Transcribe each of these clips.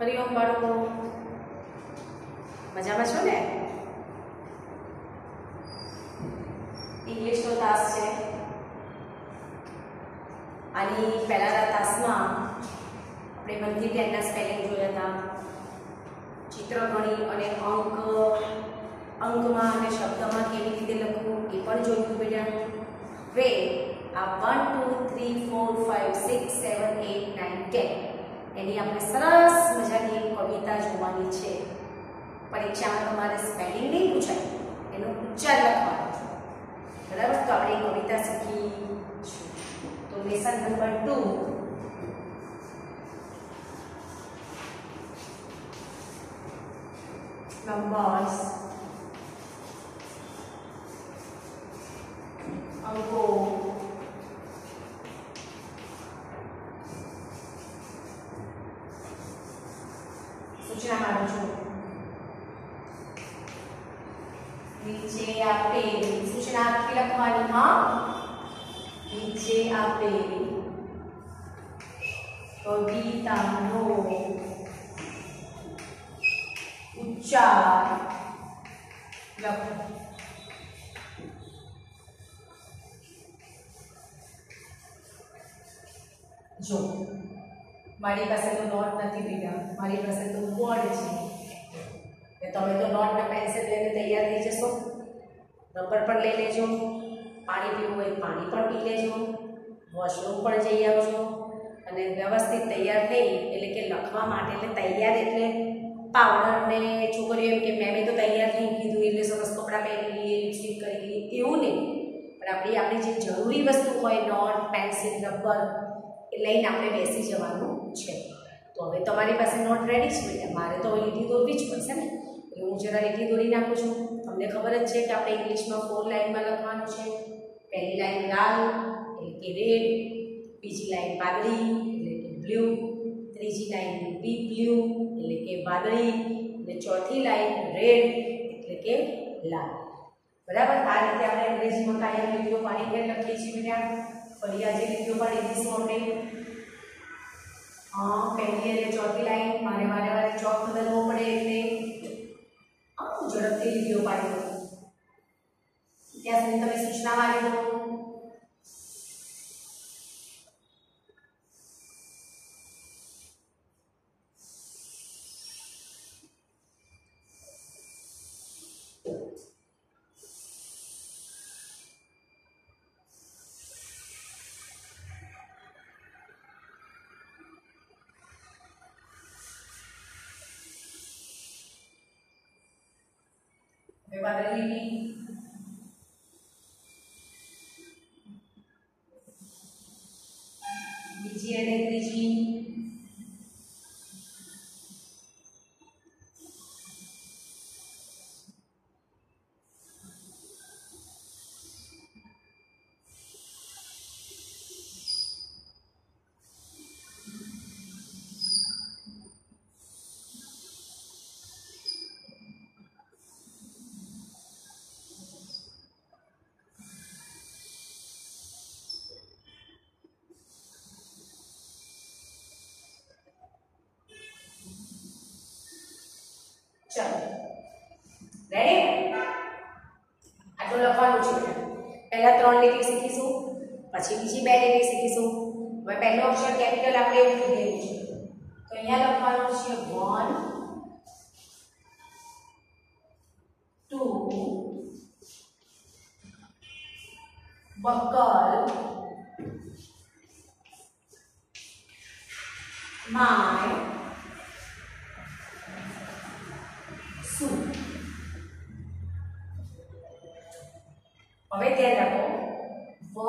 હરિઓમ બાળકો મજામાં છો ને? ઇંગ્લિશનો તાસ છે. આની પહેલાના તાસમાં આપણે વનથી ધ્યાનના સ્પેલિંગ જોયા હતા. ચિત્રગણી અને અંક, અંકમાં અને શબ્દમાં કેવી રીતે લખવું એ પણ જોયું બેટા. હવે આ one two three four five six seven eight nine ten એની આપણે સરસ મજાની કવિતા જોવાની છે. પરીક્ષામાં તમારે સ્પેલિંગ નહીં પૂછાય, એનો ઉચ્ચાર લખવાનો છે. બરાબર? તો આપણે કવિતા શીખી તો લેસન નંબર ટુ. નંબર્સ અંકો સૂચના મારું છું નીચે આપેલી સૂચના આખી લખવાની હા નીચે આપેલી કવિતાનો ઉચ્ચાર લખો જો મારી પાસે તો નોટ નથી બેટા મારી પાસે તો બોર્ડ છે તમે તો નોટ ને પેન્સિલ લઈને તૈયાર થઈ જશો રબર પણ લઈ લેજો. પાણી પીવું હોય પાણી પણ પી લેજો. વોશરૂમ પણ જઈ આવજો. અને વ્યવસ્થિત તૈયાર થઈ, એટલે કે લખવા માટે એટલે તૈયાર એટલે પાવડર ને છોકરીઓ એમ કે મેં તો તૈયાર થઈ કીધું, એટલે સરસ કપડાં પહેરી લઈએ લિપસ્ટિક કરી લઈએ, એવું નહીં. પણ આપણી આપણી જે જરૂરી વસ્તુ હોય, નોટ, પેન્સિલ, રબર, એ લઈને આપણે બેસી જવાનું છે. તો હવે તમારી પાસે નોટ રેડી છે બેટા મારે તો લીટી દોરવી જ પડશે ને. એટલે હું જરા લીટી દોરી નાખું છું. તમને ખબર જ છે કે આપણે ઇંગ્લિશમાં ફોર લાઇનમાં લખવાનું છે. પહેલી લાઈન લાલ, એટલે કે રેડ બીજી લાઈન વાદળી, એટલે કે બ્લુ ત્રીજી લાઈન ડીપ બ્લુ એટલે કે વાદળી, અને ચોથી લાઈન રેડ એટલે કે લાલ. બરાબર? આ રીતે આપણે અંગ્રેજીમાં કાયમ લીટીઓ પાડી ઘેર લખીએ છીએ બેટા ફરી આજે લીટીઓ પાડી દઈશું આપણે. પહેલી અને ચોથી લાઈન મારે વારે વારે ચોક બદલવો પડે એટલે ઝડપથી લીટીઓ પાડી દો ત્યાં સુધી તમે સૂચના વાળી દો. હવે વાદળી લીટી બીજી અને ત્રીજી ચાલો રેડી આટલું લખવાનું છે પહેલા લીટી શીખીશું, પછી બીજી બે લીટી શીખીશું. હવે પહેલો અક્ષર કેપિટલ આપણે એવું કીધેલું છે.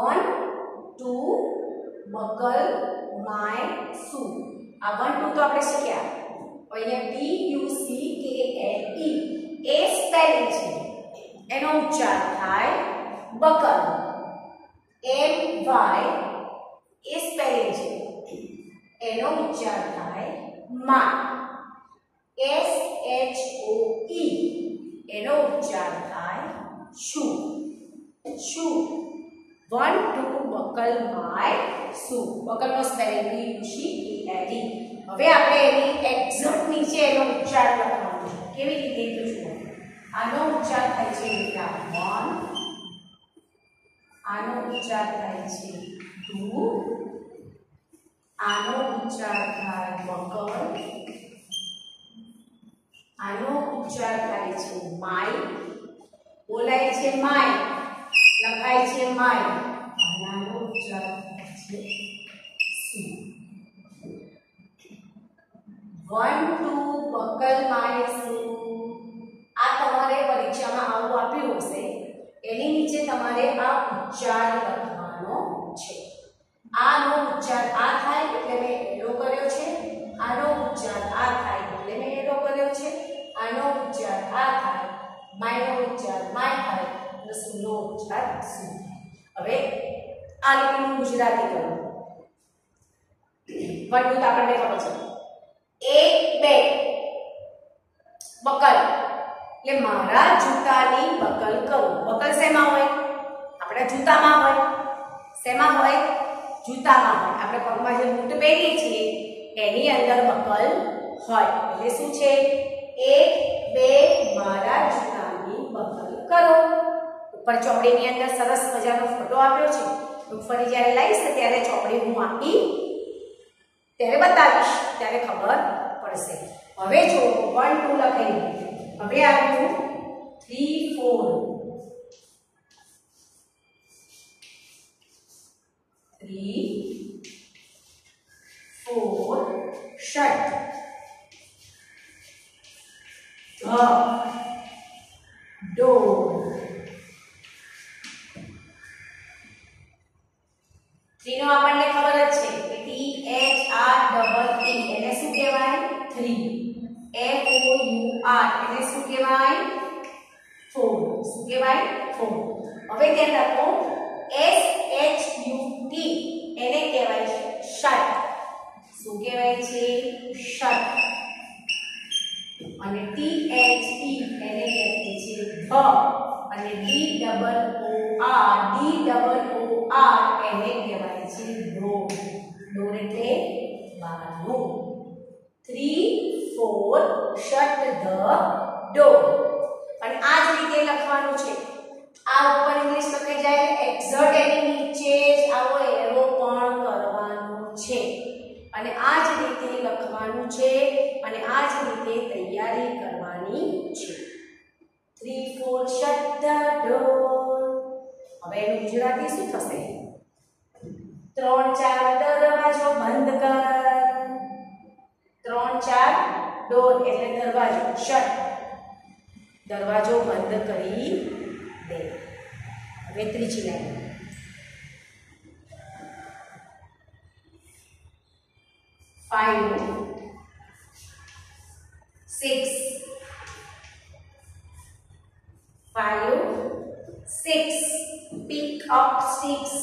વન ટુ બકલ માય શું આ વન ટુ તો આપણે શીખ્યા હવે અહીંયા B U C K L E એ સ્પેલિંગ છે એનો ઉચ્ચાર થાય બકલ એમ વાય એ સ્પેલિંગ છે એનો ઉચ્ચાર થાય મા એસ એચ ઓ ઈ એનો ઉચ્ચાર થાય શું શું વન ટુ બકલ માય શું બકલનો spelling B U C A L હવે આપણે એની એક્ઝેક્ટ નીચે એનો ઉચ્ચાર લખવાનો છે. કેવી રીતે તો જુઓ આનો ઉચ્ચાર થાય છે બેટા વન આનો ઉચ્ચાર થાય છે ટુ આનો ઉચ્ચાર થાય બકલ આનો ઉચ્ચાર થાય છે માય બોલાય છે માય લખાય છે માય. અને ઉચ્ચાર થાય છે સુ વન, ટુ બકલ માય, સુ. આ તમારે પરીક્ષામાં આવું આપ્યું હશે. એની નીચે તમારે આ ઉચ્ચાર લખવાનો છે. આનો ઉચ્ચાર આ થાય એટલે મેં એરો કર્યો છે. આનો ઉચ્ચાર આ થાય એટલે મેં એરો કર્યો છે. આનો ઉચ્ચાર આ થાય. માયનો ઉચ્ચાર માય થાય અને સુનો ઉચ્ચાર હવે આ લીટીનું ગુજરાતી કરો વન ટુ તો આપણને ખબર છે. એક, બે. બકલ. એટલે મારા જૂતાની બકલ કરો બકલ શેમાં હોય? આપણા જૂતામાં હોય. શેમાં હોય? જૂતામાં હોય. આપણે પગમાં જે બૂટ પહેરીએ છીએ, એની અંદર બકલ હોય. એટલે શું છે? એક, બે, મારા જૂતાની બકલ કરો. ઉપર ચોપડીની અંદર સરસ મજાનો ફોટો આપ્યો છે. ફરી જ્યારે લઈશ ત્યારે ચોપડી હું આપી ત્યારે બતાવીશ, ત્યારે ખબર પડશે. હવે જો વન ટુ લખાઈ હવે આવ્યું three four three four shut the door થ્રીનો આપણને ખબર જ છે કે T H R double E એને શું કહેવાય? Three F O U R એને શું કહેવાય? 4 શું કહેવાય? 4 હવે ધ્યાન રાખો એસ એચ યુ ટી એને કહેવાય છે શટ. શું કહેવાય છે? શટ. અને ટી એચ ઈ એને કહેવાય છે ધ. અને D double O R D double O R એને કહેવાય 4 shut the door. અને આ જ રીતે લખવાનું છે. આ ઉપર ઇંગ્લિશ લખાઈ જાય એક્ઝર્ટ એની નીચે જ આવો એરો પણ કરવાનું છે. અને આ જ રીતે લખવાનું છે અને આ જ રીતે તૈયારી કરવાની છે. Three four shut the door. હવે એનું ગુજરાતી શું થશે? 3 4 10 ડોર એટલે દરવાજો. શટ દરવાજો બંધ કરી દે. હવે ત્રીજી line. Five six five, six, pick up sticks,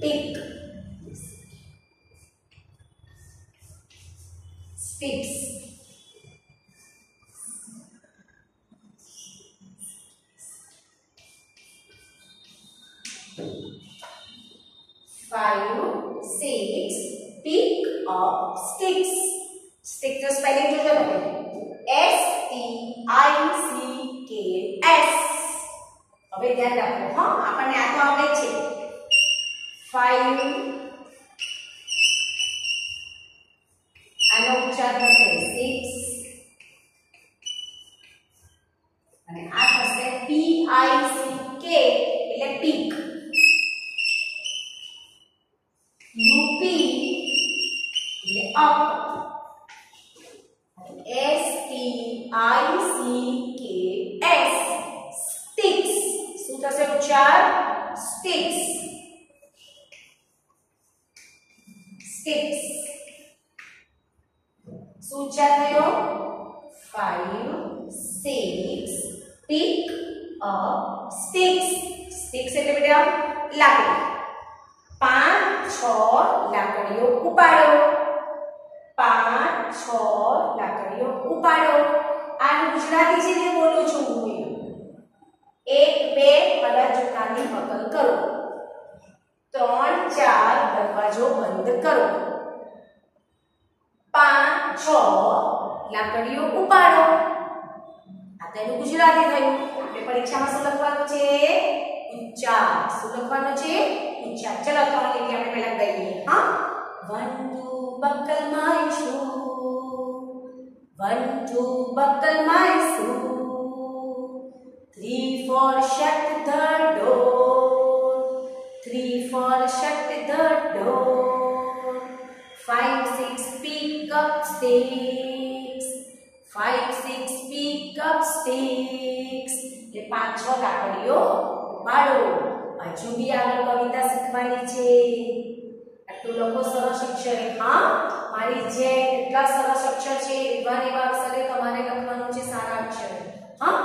pick, sticks, five, six, pick up sticks. Stick to spelling જોજો તમે S T I C K S હવે ધ્યાન રાખો હા આપણને આ તો આવડે જ છે 5 આનો ઉપાડો. પાંચ, છ, લાકડીઓ ઉપાડો. આનું ગુજરાતી છે જે બોલું છું હું એક, બે મારા જૂતાની બકલ કરો. ત્રણ, ચાર, દરવાજો બંધ કરો. છ, લાકડીઓ ઉપાડો. આ તેનું ગુજરાતી થયું. આપણે પરીક્ષામાં શું લખવાનું છે? ઊંચા. શું લખવાનું છે? ઊંચા. ચલો ત્રણ લીટી આપણે પહેલા ગઈએ હા? One two buckle my shoe one two buckle my shoe three four shut the door three four shut the door five six pick up sticks five six pick up sticks એટલે પાંચ છ લાકડીઓ પાડો હજુ બી આગળ કવિતા શીખવાની છે આટલું લખો સરસ અક્ષરે હા, મારી જે એટલા સરસ અક્ષર છે એવા એવા અક્ષરે તમારે લખવાનું છે સારા અક્ષરે. હા,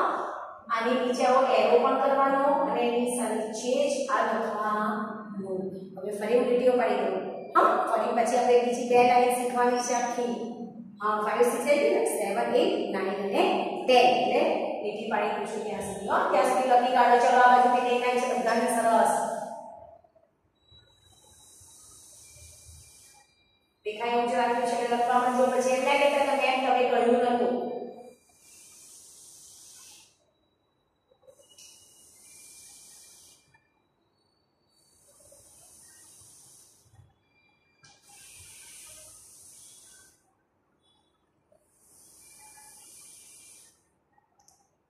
આની નીચે આવો એરો પણ કરવાનો અને એની નીચે જ આ લખવાનું. હવે ફરી હું પાડી દઉં. હા, ફરી પછી આપણે બીજી બે લાઈન શીખવાની છે આખી. હા ફાઈવ સિક્સ ને સેવન એટ નાઇન અને ટેન એટલે લીટી પાડી દઉં છું ત્યાં સુધી. ત્યાં સુધી લખી કાઢો. ચલો, આ બાજુ છે, બધાને સરસ દેખાય એવું જ રાખ્યું છે એટલે લખવા માંડો પછી એમ ના કહેતા કે મેમ તમે કહ્યું નતું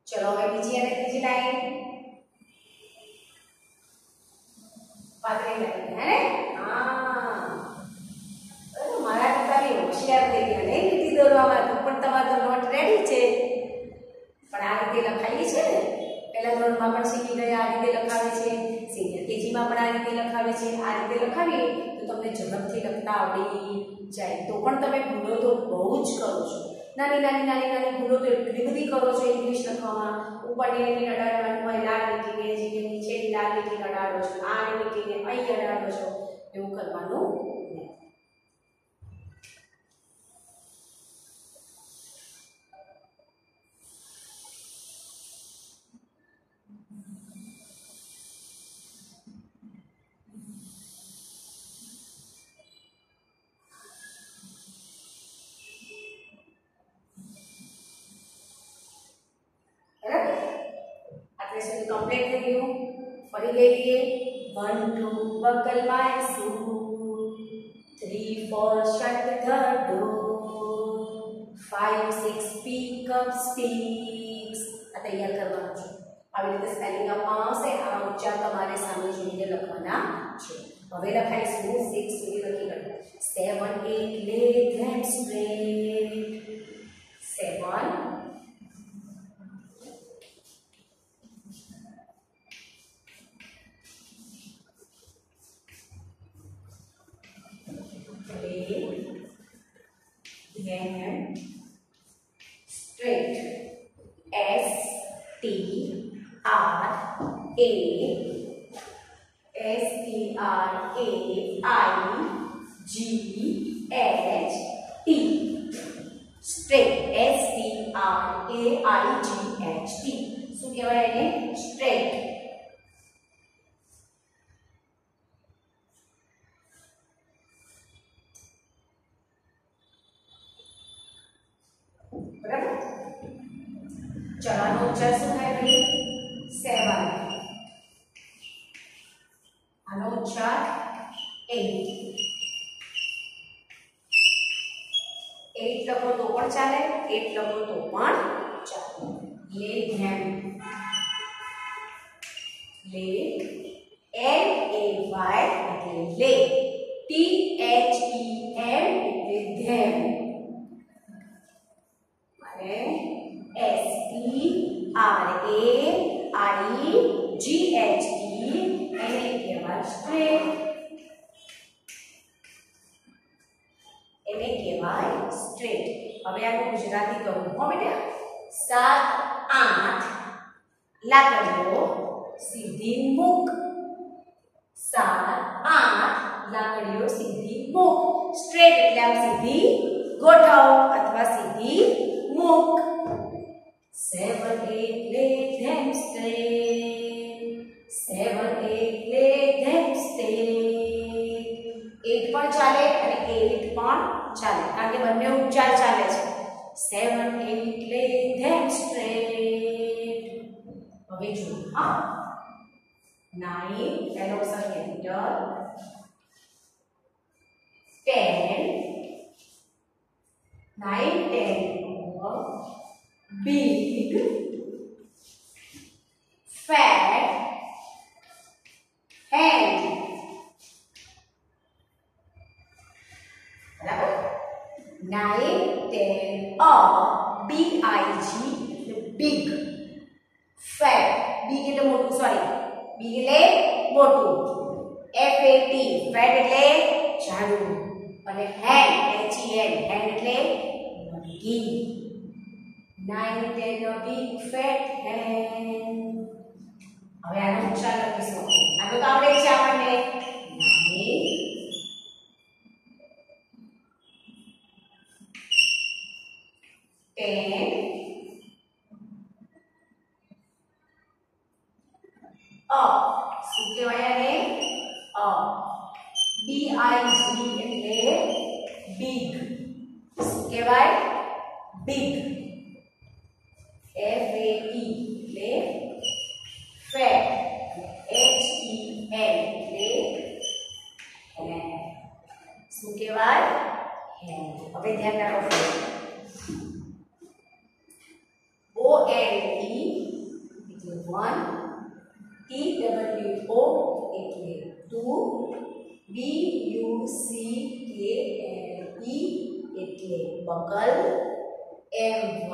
ચલો હવે બીજી અને ત્રીજી લાઈન પાતળી લાઈન હે હા અરે મારા કરતા બી હોશિયાર થઈ ગયા નહીં લીટી દોરવામાં તો પણ તમારો તો નોટ રેડી છે પણ આ રીતે લખાઈએ છે ને પહેલા ધોરણમાં પણ શીખી ગયા આ રીતે લખાવે છે સિનિયર કેજીમાં પણ આ રીતે લખાવે છે આ રીતે લખાવીએ તો તમને ઝડપથી લખતા આવડી જાય, તો પણ તમે ભૂલો તો બહુ જ કરો છો. નાની નાની નાની નાની ભૂલો તો એટલી બધી કરો છો ઇંગ્લિશ લખવામાં. ઉપરની લીટી અડાડવાનું હોય, લાલ લીટીને, જે નીચેની લાલ લીટી અડાડો છો, આ લીટીને, અહીં અડાડો છો, એવું કરવાનું इसे कंप्लीट થઈ ગયું ફરી લઈ લઈએ 1 2 વકલ my shoe 3 4 shut the door 5 6 pick up sticks આ તૈયાર કરવાનું છે આવી રીતે સ્પેલિંગ આપવામાં આવશે આ ઉચ્ચાર તમારે સામે જોઈને લખવાના છે હવે લખાઈશું 6 સુધી લખી કાઢો 7 8 lay them straight 7 them straight S T R A S T R A I G H T straight S T R A I G H T શું કહેવાય એને straight બરાબર ચલાનો ઉચ્ચાર શું થાય ભાઈ સેવન આનો ઉચ્ચાર એટ એટ લખો તો પણ ચાલે એટ લખો તો પણ ચાલે લે ધેમ લે એલ એ વાય એટલે lay T H E 7, 8 lay them straight. Okay, two, હા 9 પહેલો option capital 10 Nine, ten, over. big. Fat. Hand બરાબર nine ten, a B i, g, big, fat, big એટલે મોટું સોરી big એટલે મોટું. F A t. Fat એટલે જાડું. અને hand h e N hand એટલે મોટી. nine, ten a big fat hand હવે આનો ઉચ્ચાર લખીશું.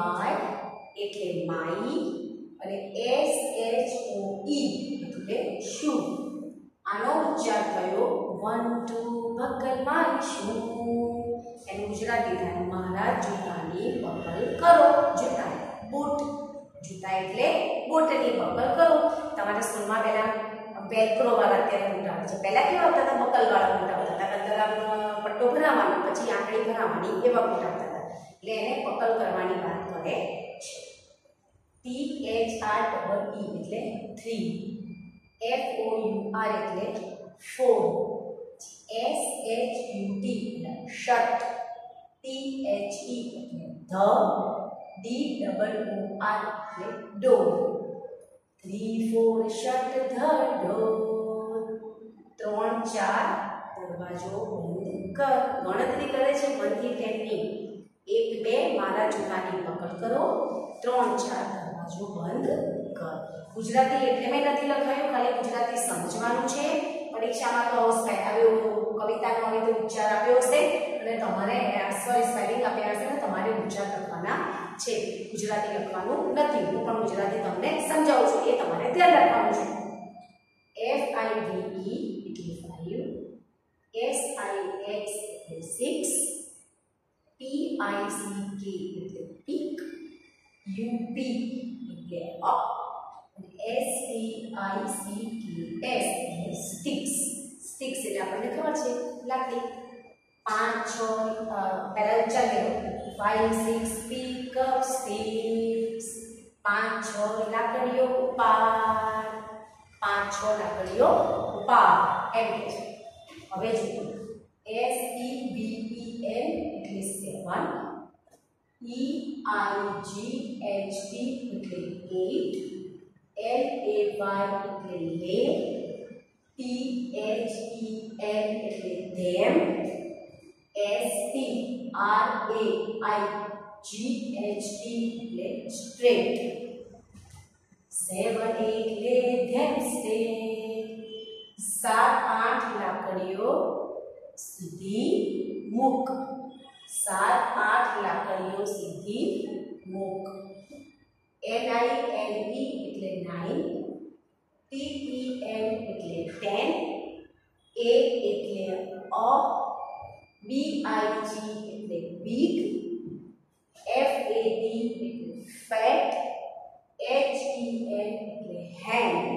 વાય એટલે માઈ અને એસ એચ ઓ ઈ એટલે શું? આનો ઉચ્ચાર થયો વન, ટુ બકલ મારી શું? એનું ગુજરાતી થાય મારા જૂતાની બકલ કરો જૂતા બૂટ. જૂતા એટલે બૂટની બકલ કરો. તમારા સ્કૂલમાં પહેલાં વેલ્ક્રો વાળા અત્યારે બૂટ આવે છે. પહેલાં કેવા હતા? બકલ વાળા બૂટ આવતા હતા. અંદર પટ્ટો ભરાવાનો, પછી આંગળી ભરાવાની એવા બૂટ આવતા હતા. એટલે એને બકલ કરવાની વાત કરે છે T H R double E એટલે three F O U R એટલે four S H U T એટલે શટ ટી એચ ઈ એટલે the D double O R એટલે door. Three four shut the door. ત્રણ, ચાર, દરવાજો બંધ કર. ગણતરી કરે છે મનથી ટેનની એક, બે, મારા જૂતાની પકડ કરો. ત્રણ, ચાર, દરવાજો બંધ કર. ગુજરાતી એટલે મેં નથી લખાયું, ખાલી ગુજરાતી સમજવાનું છે. પરીક્ષામાં તો આવ્યો કવિતાનો હવે તો ઉચ્ચાર આપ્યો હશે. અને તમારે સોરી સ્પેલિંગ આપ્યા હશે ને, તમારે ઉચ્ચાર લખવાના છે. ગુજરાતી લખવાનું નથી. હું પણ ગુજરાતી તમને સમજાવું છું. એ તમારે ધ્યાન રાખવાનું છે. એફ આઈ ડી ઈ એટલે ફાઈવ એસ આઈ એક્સ એટલે six P I C K એટલે પીક યુપી એટલે up S T I C K S એટલે સ્ટિક્સ સ્ટિક્સ એટલે આપણને ખબર છે, લાકડી. પાંચ, છ પહેલા ઉચ્ચાર ફાઈવ સિક્સ પીક સ્ટિક્સ પાંચ, છ લાકડીઓ, ઉપાડ. પાંચ, છ લાકડીઓ, ઉપાડ. એમ કે છે. હવે જુઓ. S E B E N એટલે seven E I G H T એટલે એટ એલ એ વાય એટલે lay T H E N એટલે them S T R A I G H T એટલે સ્ટ્રેટ સેવન એટલે them state સાત આઠ લાકડીઓ સીધી મૂક સાત આઠ લાકડીઓ સીધી મૂક એન આઈ એન ઈ એટલે નાઇન ટી ઈ એન એટલે ટેન એ એટલે અ બી આઈ જી એટલે બિગ એફ એ ટી એટલે ફેટ એચ ઈ એન એટલે hand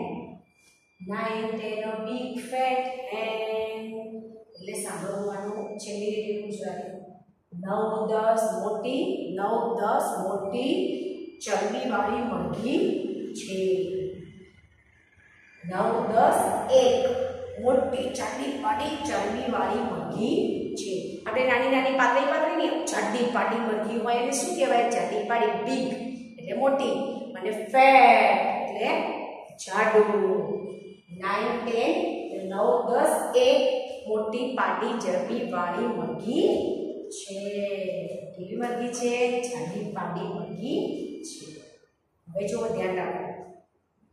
nine ten a big fat hand એટલે સાંભળવાનું છેલ્લી રીતે ગુજરાતી નવ દસ મોટી, નવ દસ મોટી ચરબીવાળી મરઘી છે. નવ દસ એક મોટી ચાટી પાટી ચરબીવાળી મરઘી છે. આપણે નાની નાની પાતળી પાતળી ને ચાટી પાટી મરઘી હોય એને શું કહેવાય? ચાટી પાટી બિગ એટલે મોટી અને ફેટ એટલે જાડું. નાઇન ટેન નવ દસ એક મોટી પાટી ચરબીવાળી મરઘી છે. કેવી મરઘી છે? જાડી પાડી મરઘી છે. હવે જો ધ્યાન રાખો.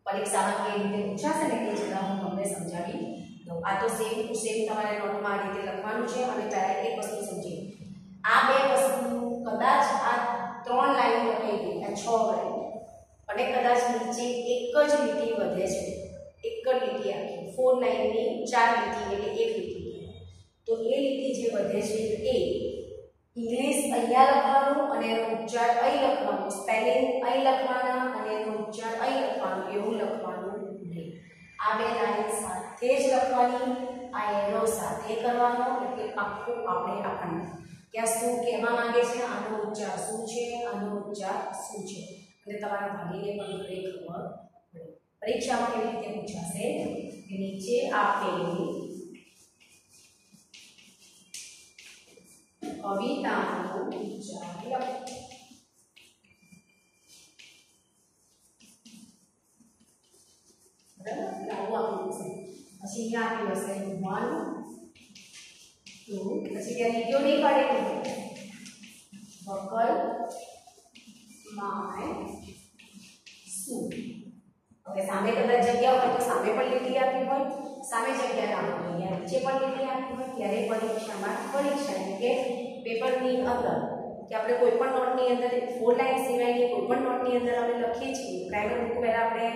પરીક્ષામાં કેવી રીતે પૂછાશે ને તે જરા હું તમને સમજાવી દઉં. આ તો સેમ ટુ સેમ તમારે નોટમાં આ રીતે લખવાનું છે અને પહેલા એક વસ્તુ સમજી. આ બે વસ્તુ કદાચ આ ત્રણ લાઈન લખાઈ ગઈ, આ છ લાઈન અને કદાચ નીચે એક જ લીટી વધે છે. એક જ લીટી આખી. ફોર લાઈનની ચાર લીટી એટલે એક લીટી. તો એ લીટી જે વધે છે એ ઇંગ્લિશ અહીંયા લખવાનું અને એનો ઉચ્ચાર અહીં લખવાનો. સ્પેલિંગ અહીં લખવાના અને એનો ઉચ્ચાર અહીં લખવાનું. એવું લખવાનું નહીં. આ બે લાઈન સાથે જ લખવાની, આ એરો સાથે કરવાનો, એટલે આખું આપણે આપણને આ શું કહેવા માંગે છે, આનો ઉચ્ચાર શું છે, આનો ઉચ્ચાર શું છે. અને તમારા ભાગીને પણ ઘરે ખબર પડે. પરીક્ષામાં કેવી રીતે પૂછાશે? નીચે આપેલી કવિતાનો ઉચ્ચાર લખો બરાબર આવું આપેલું છે પછી અહીંયા આપેલું હશે વન ટુ પછી ત્યાં લીટીઓ નહીં પાડેલી બકલ માય શું હવે સામે કદાચ જગ્યા હોય તો સામે પણ લીટી આપી હોય સામે જગ્યા ના હોય અહીંયા નીચે પણ લીટી આપી હોય ત્યારે પરીક્ષામાં પરીક્ષા એટલે કે પેપરની અંદર, કે આપણે કોઈ પણ નોટની અંદર ફોર લાઈન કે કોઈ પણ નોટની અંદર આપણે લખીએ છીએ. પ્રાઇમર બુક પહેલાં આપણે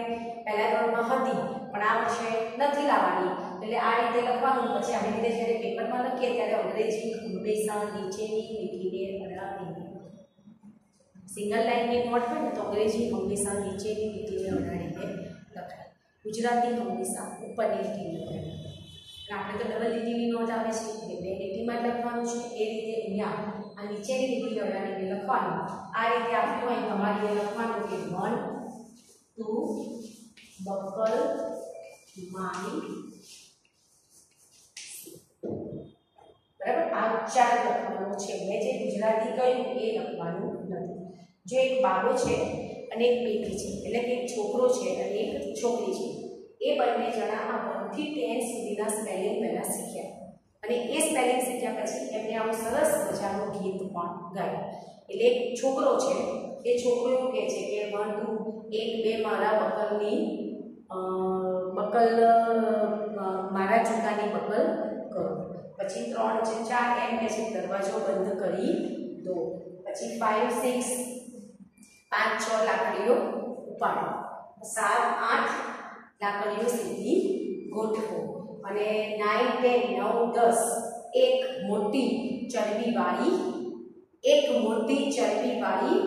પહેલા ધોરણમાં હતી, પણ આ વર્ષે નથી લાવવાની. એટલે આ રીતે લખવાનું, પછી આવી રીતે જ્યારે પેપરમાં લખીએ ત્યારે અંગ્રેજી હંમેશા નીચેની લીટીને અડાડીને સિંગલ લાઈનની નોટ હોય ને, તો અંગ્રેજી હંમેશા નીચેની લીટીને અડાડીને લખાય. ગુજરાતી હંમેશા ઉપરની લીટીને લખાય આપણે તો ડબલ લીટીની નોટ આવે છે. એટલે બે લીટીમાં લખવાનું છે. એ રીતે અહીંયા આ નીચેની લીટી અડાડીને લખવાનું. આ રીતે આપ્યું હોય તમારે લખવાનું કે વન ટુ બકલ માની. બરાબર? આ ઉચ્ચાર લખવાનો છે. મેં જે ગુજરાતી કહ્યું એ લખવાનું નથી. જો એક બાબો છે અને એક બેટી છે. એટલે કે એક છોકરો છે અને એક છોકરી છે. એ બંને જણા આ વનથી ટેન સુધીના સ્પેલિંગ પહેલાં શીખ્યા. અને એ સ્પેલિંગ શીખ્યા પછી એમને આવું સરસ મજાનું ગીત પણ ગાયું. એટલે એક છોકરો છે, એ છોકરો એવું કહે છે કે વન ટુ એક બે મારા બકલની બકલ મારા જૂતાની બકલ કરો. પછી ત્રણ છે, ચાર એમ કહે છે, દરવાજો બંધ કરી દો. પછી ફાઇવ સિક્સ પાંચ, છ લાકડીઓ ઉપાડો. સાત, આઠ લાકડીઓ સીધી ગોઠવો અને નાઇન ટેન નવ દસ એક મોટી ચરબીવાળી, એક મોટી ચરબીવાળી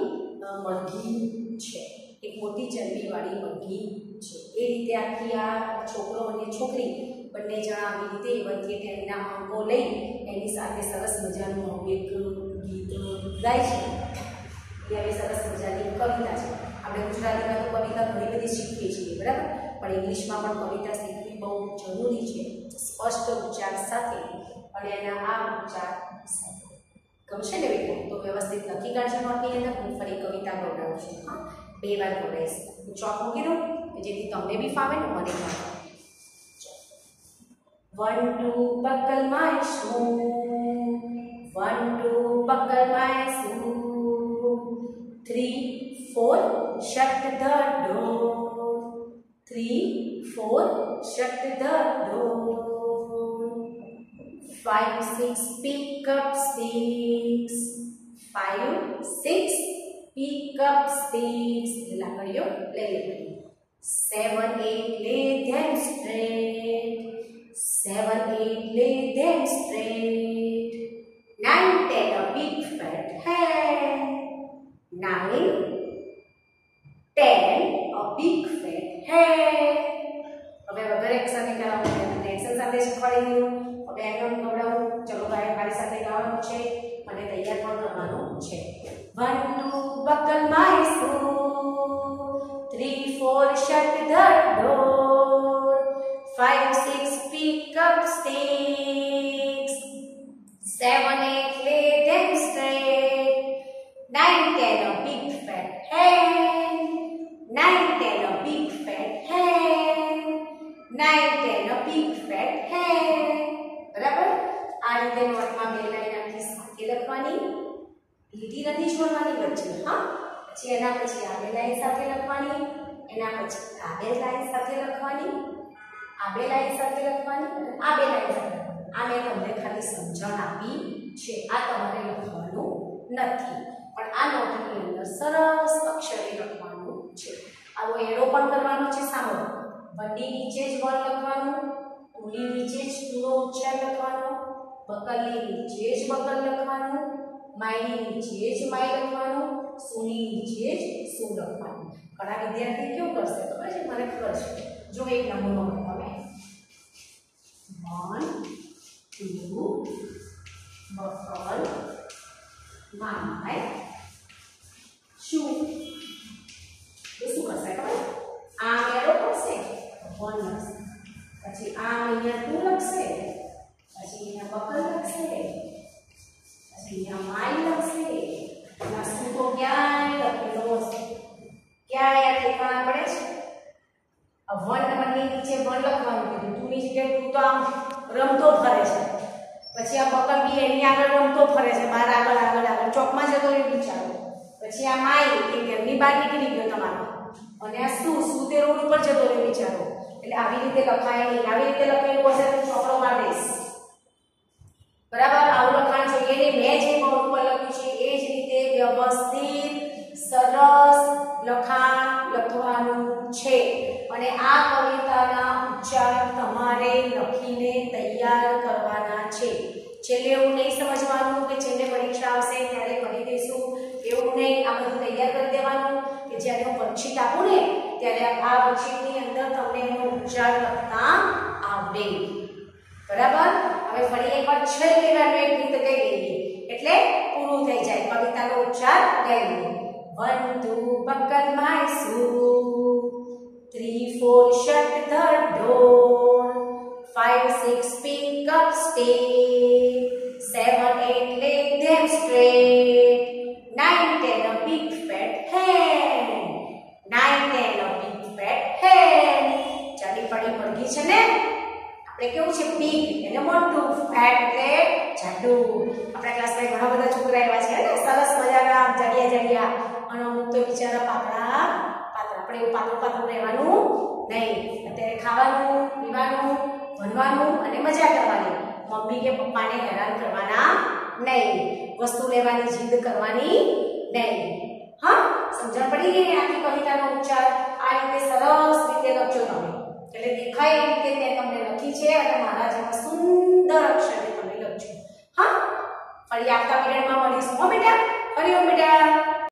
મરઘી છે. એક મોટી ચરબીવાળી મરઘી છે. એ રીતે આખી આ છોકરો અને છોકરી બંને જણા આવી રીતે વનથી ટેનના અંકો લઈ એની સાથે સરસ મજાનું એક ગીત ગાય છે. એ આવી સરસ મજાની કવિતા છે. આપણે ગુજરાતીમાં તો કવિતા ઘણી બધી શીખીએ છીએ, બરાબર? પણ ઇંગ્લિશમાં પણ કવિતા શીખવી બહુ જરૂરી છે. સ્પષ્ટ ઉચ્ચાર સાથે અને એના આ ઉચ્ચાર સાથે. ગમશે ને બેટા? તો વ્યવસ્થિત લખી કાઢજો નોટની અંદર. હું ફરી કવિતા ગવડાવું છું, હા? બે વાર ગવડાવીશ હું ચોક મૂકી દઉં જેથી તમને બી ફાવે ને મને ફાવે. One, two buckle my shoe. One, two buckle my shoe. Three, four, shut the door. three, four, shut the door. Five, six, pick up sticks. Five, six, pick up sticks. Hila kariyo, play. Seven, eight, lay them straight. Seven, eight, lay them straight. Nine, take a big fat head. Nine, ten, a big fat head. હવે વગર action કરાવું છે action સાથે શીખવાડી દીધું. હવે એમ ગવડાવું ચલો ભાઈ, મારી સાથે ગાવાનું છે. મને તૈયાર પણ કરવાનું છે. વન, ટુ, બકલ માય વનની નીચે જ વન લખવાનું ટુની નીચે જ ટુનો ઉચ્ચાર લખવાનો બકલની નીચે જ બકલ લખવાનું માયની નીચે જ માય લખવાનું, સુની નીચે જ સુ લખવાનું. ઘણા વિદ્યાર્થી કેવું કરશે ખબર છે? મને ખબર છે. જો એક નમૂનો તમે વન, ટુ, બકલ, માય શું એ શું કરશે ખબર? આ એરો કરશે? વન પછી આ અહીંયા ટુ લખશે પછી અહીંયા બકલ લખશે પછી અહીંયા માય લખશે શું તો ક્યાંય લખેલો ક્યાંય આ ઠેકાણા પડે છે આ વન નંબરની નીચે વન લખવાનું કીધું તુની જગ્યાએ તું તો આમ રમતો ફરે છે પછી આ બકલ બી એની આગળ રમતો ફરે છે બહાર આગળ આગળ આગળ ચોકમાં જતો રહે બિચારો પછી આ માય કે ઘરની બહાર નીકળી ગયો તમારો અને આ શું શું તે રોડ ઉપર જતો રહ્યો બિચારો એટલે આવી રીતે લખાય નહીં આવી રીતે લખેલું હશે તો ચોપડો માર બરાબર? આવું લખાણ જોઈએ ને મેં જે બોર્ડ ઉપર લખ્યું છે, એ જ રીતે વ્યવસ્થિત, સરસ લખાણ લખવાનું છે. અને આ કવિતાના ઉચ્ચાર તમારે લખીને તૈયાર કરવાના છે. છેલ્લે એવું નહીં સમજવાનું કે છેલ્લે પરીક્ષા આવશે ત્યારે કરી દઈશું. એવું નહીં. આ બધું તૈયાર કરી દેવાનું. જ્યારે હું વર્કશીટ આપું ને, ત્યારે આ વર્કશીટની અંદર તમને એનો ઉચ્ચાર લખતા આવડે. બરાબર? હવે ફરી એકવાર છેલ્લી વાર એક ગીત ગાઈ લઈએ. એટલે પૂરું થઈ જાય. કવિતાનો ઉચ્ચાર ગાઈ લઈએ one two buckle my shoe three four shut the door five six pick up step seven eight lay them straight nine ten a big fat hand nine ten a big fat hand ચાલી પડી પડગી છે ને આપણે કેવું છે? Peak એટલે મોટું fat એટલે જાડું. આપણા ક્લાસમાં ઘણા બધા છોકરા એવા છે ને? સરસ મજાના જાડિયા જાડિયા. અને અમુક તો બિચારા પાતળા પાતળા. આપણે એવું પાતળું પાતળું રહેવાનું નહીં. અત્યારે ખાવાનું, પીવાનું, ભણવાનું અને મજા કરવાની. મમ્મી કે પપ્પાને હેરાન કરવાના નહીં. વસ્તુ લેવાની જીદ કરવાની નહીં. હા? સમજણ પડી ગઈ આખી કવિતાનો ઉચ્ચાર? આ રીતે સરસ રીતે લખજો તમે. એટલે દેખાય એ રીતે મેં તમને લખી છે અને મારા જેવા સુંદર અક્ષરે તમે લખજો હા? ફરી આવતા પીરિયડમાં મળીશું, હો બેટા? ફરી હો બેટા.